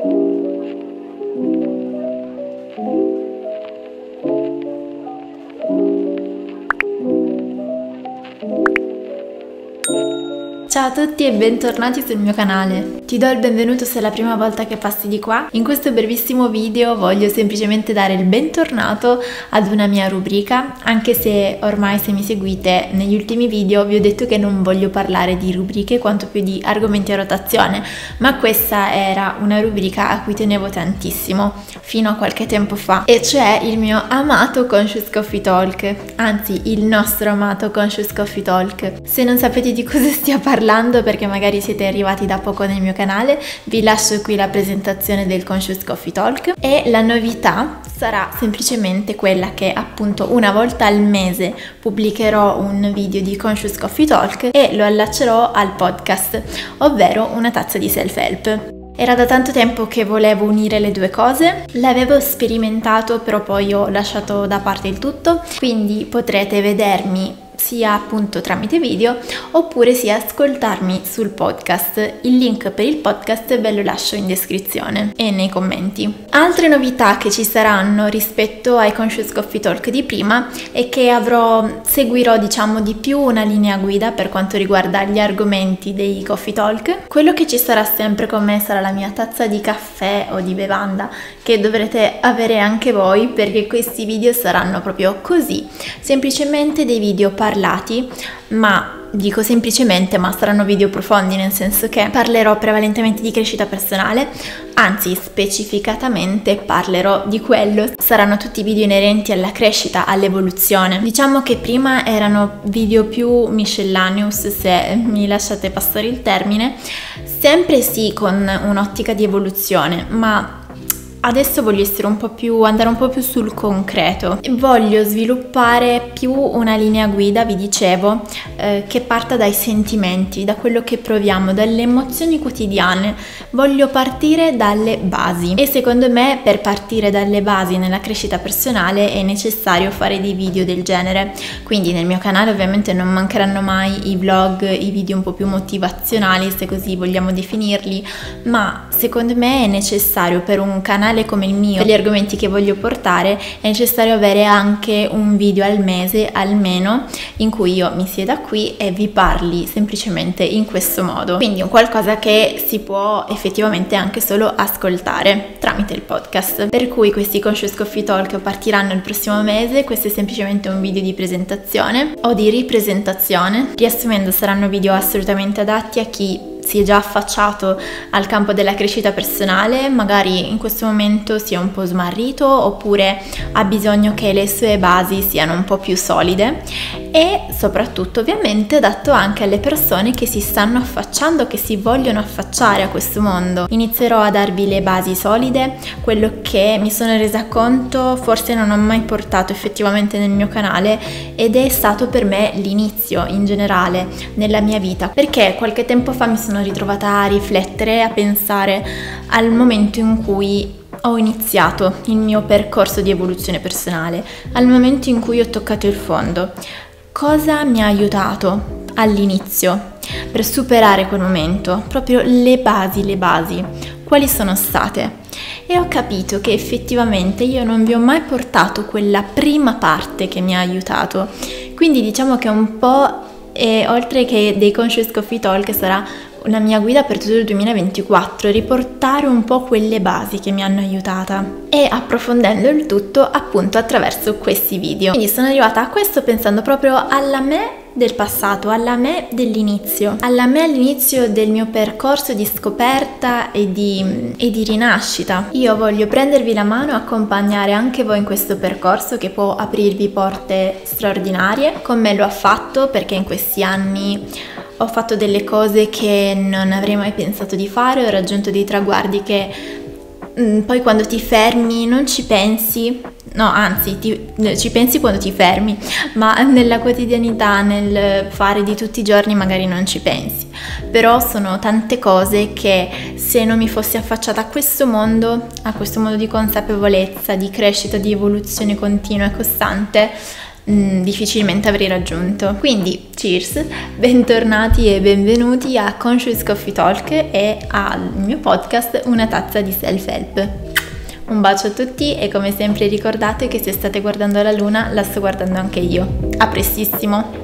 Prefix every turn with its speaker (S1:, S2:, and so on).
S1: Ciao a tutti e bentornati sul mio canale. Ti do il benvenuto se è la prima volta che passi di qua. In questo brevissimo video voglio semplicemente dare il bentornato ad una mia rubrica, anche se ormai se mi seguite negli ultimi video vi ho detto che non voglio parlare di rubriche quanto più di argomenti a rotazione, ma questa era una rubrica a cui tenevo tantissimo fino a qualche tempo fa, e cioè il mio amato Conscious Coffee Talk, anzi il nostro amato Conscious Coffee Talk. Se non sapete di cosa stia parlando, perché magari siete arrivati da poco nel mio canale, vi lascio qui la presentazione del Conscious Coffee Talk e la novità sarà semplicemente quella che appunto una volta al mese pubblicherò un video di Conscious Coffee Talk e lo allaccerò al podcast, ovvero una tazza di self-help. Era da tanto tempo che volevo unire le due cose, l'avevo sperimentato però poi ho lasciato da parte il tutto, quindi potrete vedermi sia appunto tramite video oppure sia ascoltarmi sul podcast. Il link per il podcast ve lo lascio in descrizione e nei commenti. Altre novità che ci saranno rispetto ai Conscious Coffee Talk di prima è che avrò, seguirò diciamo di più una linea guida per quanto riguarda gli argomenti dei Coffee Talk. Quello che ci sarà sempre con me sarà la mia tazza di caffè o di bevanda che dovrete avere anche voi perché questi video saranno proprio così, semplicemente dei video parlati parlati, ma dico semplicemente, ma saranno video profondi, nel senso che parlerò prevalentemente di crescita personale, anzi specificatamente parlerò di quello. Saranno tutti video inerenti alla crescita, all'evoluzione. Diciamo che prima erano video più miscellaneous, se mi lasciate passare il termine, sempre sì con un'ottica di evoluzione, ma Adesso voglio un più, andare un po' più sul concreto. Voglio sviluppare più una linea guida, vi dicevo, eh, che parta dai sentimenti, da quello che proviamo, dalle emozioni quotidiane. Voglio partire dalle basi e secondo me per partire dalle basi nella crescita personale è necessario fare dei video del genere. Quindi nel mio canale ovviamente non mancheranno mai i vlog, i video un po' più motivazionali, se così vogliamo definirli, ma secondo me è necessario per un canale canale come il mio, per gli argomenti che voglio portare, è necessario avere anche un video al mese almeno in cui io mi sieda qui e vi parli semplicemente in questo modo. Quindi un qualcosa che si può effettivamente anche solo ascoltare tramite il podcast. Per cui questi Conscious Coffee Talk partiranno il prossimo mese, questo è semplicemente un video di presentazione o di ripresentazione. Riassumendo saranno video assolutamente adatti a chi si è già affacciato al campo della crescita personale, magari in questo momento si è un po' smarrito oppure ha bisogno che le sue basi siano un po' più solide e soprattutto ovviamente adatto anche alle persone che si stanno affacciando, che si vogliono affacciare a questo mondo. Inizierò a darvi le basi solide, quello che mi sono resa conto forse non ho mai portato effettivamente nel mio canale ed è stato per me l'inizio in generale nella mia vita, perché qualche tempo fa mi sono ritrovata a riflettere, a pensare al momento in cui ho iniziato il mio percorso di evoluzione personale, al momento in cui ho toccato il fondo. Cosa mi ha aiutato all'inizio per superare quel momento? Proprio le basi, le basi. Quali sono state? E ho capito che effettivamente io non vi ho mai portato quella prima parte che mi ha aiutato. Quindi diciamo che un po' e oltre che dei Conscious Coffee Talk sarà una mia guida per tutto il 2024, riportare un po' quelle basi che mi hanno aiutata e approfondendo il tutto appunto attraverso questi video. Quindi sono arrivata a questo pensando proprio alla me del passato, alla me dell'inizio, alla me all'inizio del mio percorso di scoperta e di, e di rinascita. Io voglio prendervi la mano, accompagnare anche voi in questo percorso che può aprirvi porte straordinarie, con me lo ha fatto perché in questi anni ho fatto delle cose che non avrei mai pensato di fare, ho raggiunto dei traguardi che mm, poi quando ti fermi non ci pensi, no anzi ti, ci pensi quando ti fermi, ma nella quotidianità, nel fare di tutti i giorni magari non ci pensi. Però sono tante cose che se non mi fossi affacciata a questo mondo, a questo mondo di consapevolezza, di crescita, di evoluzione continua e costante, mm, difficilmente avrei raggiunto. Quindi, cheers, bentornati e benvenuti a Conscious Coffee Talk e al mio podcast Una tazza di self-help. Un bacio a tutti e come sempre ricordate che se state guardando la luna la sto guardando anche io. A prestissimo!